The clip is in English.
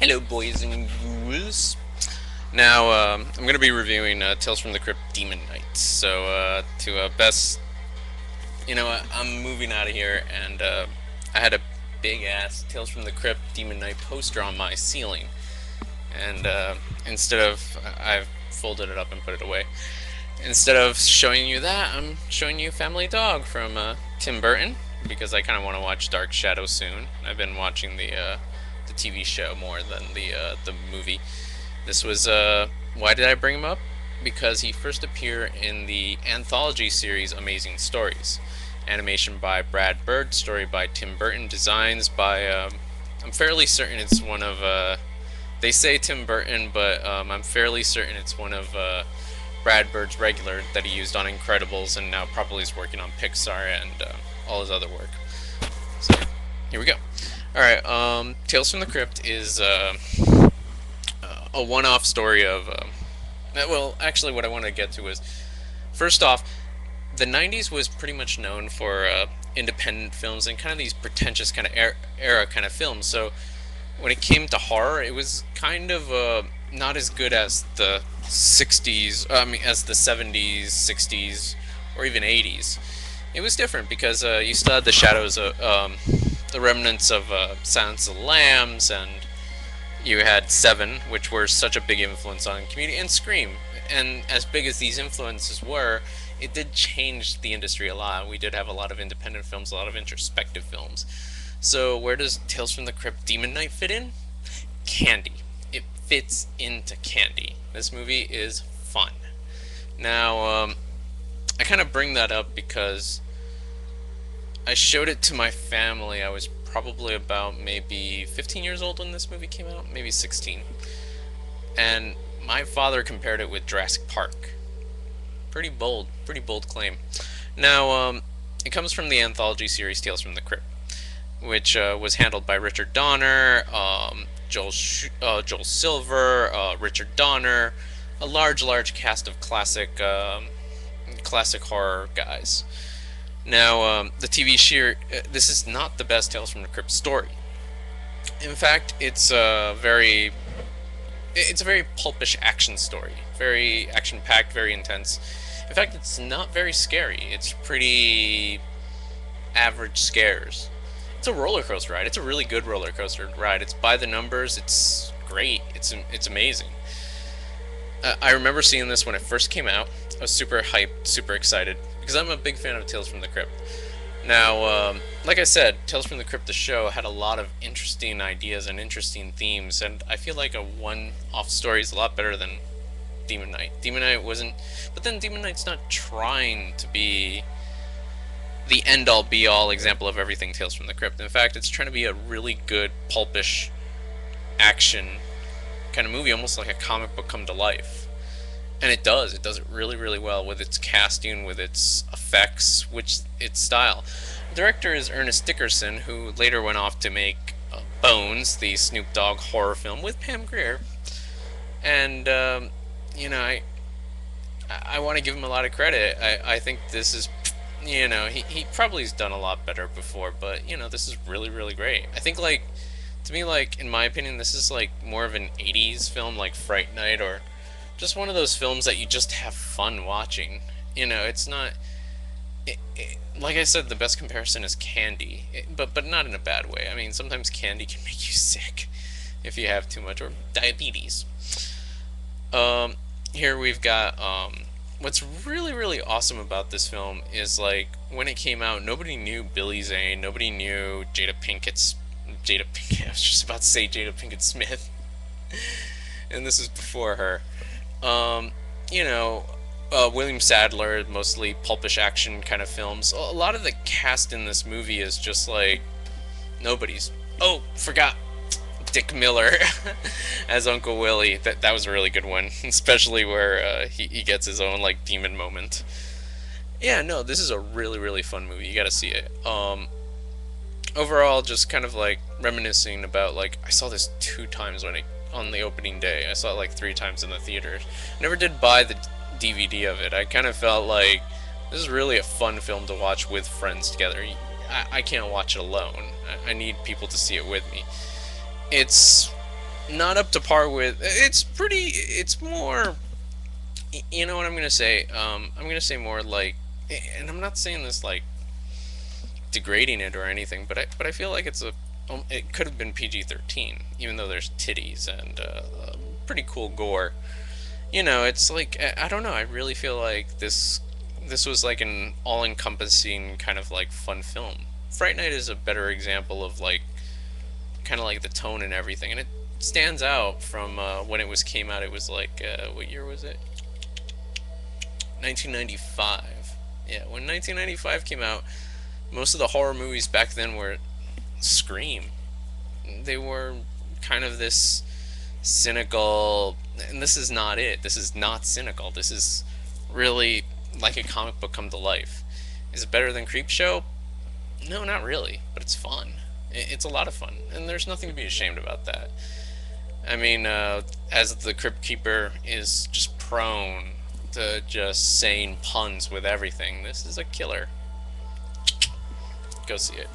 Hello, boys and ghouls. Now, um, I'm going to be reviewing uh, Tales from the Crypt Demon Knights. So, uh, to uh, best, you know, what? I'm moving out of here, and uh, I had a big ass Tales from the Crypt Demon Knight poster on my ceiling. And uh, instead of, I've folded it up and put it away. Instead of showing you that, I'm showing you Family Dog from uh, Tim Burton, because I kind of want to watch Dark Shadow soon. I've been watching the uh, the TV show more than the uh, the movie. This was uh, why did I bring him up? Because he first appeared in the anthology series Amazing Stories, animation by Brad Bird, story by Tim Burton, designs by um, I'm fairly certain it's one of uh, they say Tim Burton, but um, I'm fairly certain it's one of uh, Brad Bird's regular that he used on Incredibles, and now probably is working on Pixar and uh, all his other work. So here we go. Alright, um, Tales from the Crypt is uh, a one-off story of... Uh, well, actually what I want to get to is, first off, the 90s was pretty much known for uh, independent films and kind of these pretentious kind of era, era, kind of films. So when it came to horror, it was kind of uh, not as good as the 60s, I mean, as the 70s, 60s, or even 80s. It was different because uh, you still had the shadows of... Um, the remnants of uh, Silence of the Lambs, and you had Seven, which were such a big influence on Community, and Scream. And as big as these influences were, it did change the industry a lot. We did have a lot of independent films, a lot of introspective films. So where does Tales from the Crypt Demon Knight fit in? Candy. It fits into candy. This movie is fun. Now, um, I kind of bring that up because I showed it to my family. I was probably about maybe 15 years old when this movie came out, maybe 16. And my father compared it with Jurassic Park. Pretty bold, pretty bold claim. Now, um, it comes from the anthology series Tales from the Crypt, which uh, was handled by Richard Donner, um, Joel, Sh uh, Joel Silver, uh, Richard Donner, a large, large cast of classic, um, classic horror guys. Now, um, the TV sheer, uh, this is not the best Tales from the Crypt story. In fact, it's a very, it's a very pulpish action story. Very action-packed, very intense. In fact, it's not very scary. It's pretty average scares. It's a roller coaster ride. It's a really good roller coaster ride. It's by the numbers. It's great. It's it's amazing. Uh, I remember seeing this when it first came out. I was super hyped, super excited because I'm a big fan of Tales from the Crypt. Now, um, like I said, Tales from the Crypt, the show, had a lot of interesting ideas and interesting themes, and I feel like a one-off story is a lot better than Demon Knight. Demon Knight wasn't, but then Demon Knight's not trying to be the end-all, be-all example of everything Tales from the Crypt. In fact, it's trying to be a really good, pulpish action kind of movie, almost like a comic book come to life and it does. It does it really, really well with its casting, with its effects, which its style. The director is Ernest Dickerson, who later went off to make uh, Bones, the Snoop Dogg horror film with Pam Grier. And um, you know, I I want to give him a lot of credit. I I think this is. You know, he, he probably has done a lot better before, but, you know, this is really, really great. I think, like, to me, like, in my opinion, this is, like, more of an 80s film, like Fright Night or just one of those films that you just have fun watching. You know, it's not. It, it, like I said, the best comparison is candy, it, but but not in a bad way. I mean, sometimes candy can make you sick if you have too much, or diabetes. Um, here we've got um, what's really really awesome about this film is like when it came out, nobody knew Billy Zane, nobody knew Jada Pinkett's Jada Pinkett. I was just about to say Jada Pinkett Smith, and this is before her. Um, you know, uh, William Sadler, mostly pulpish action kind of films. A lot of the cast in this movie is just like nobody's. Oh, forgot Dick Miller as Uncle Willie. That that was a really good one, especially where uh, he he gets his own like demon moment. Yeah, no, this is a really really fun movie. You got to see it. Um, overall, just kind of like reminiscing about like I saw this two times when it on the opening day. I saw it like three times in the theaters. Never did buy the DVD of it. I kind of felt like This is really a fun film to watch with friends together. I, I can't watch it alone. I, I need people to see it with me. It's not up to par with. It's pretty. It's more. You know what I'm gonna say? Um, I'm gonna say more like, and I'm not saying this like degrading it or anything, but I but I feel like it's a. Um, it could have been PG-13, even though there's titties and uh, pretty cool gore. You know, it's like I, I don't know. I really feel like this this was like an all-encompassing kind of like fun film. Fright Night is a better example of like kind of like the tone and everything, and it stands out from uh, when it was came out. It was like uh, what year was it? 1995. Yeah, when 1995 came out, most of the horror movies back then were Scream. They were kind of this cynical, and this is not it. This is not cynical. This is really like a comic book come to life. Is it better than Creepshow? No, not really, but it's fun. It's a lot of fun, and there's nothing to be ashamed about that. I mean, uh, as the Crypt Keeper is just prone to just saying puns with everything, this is a killer. Go see it.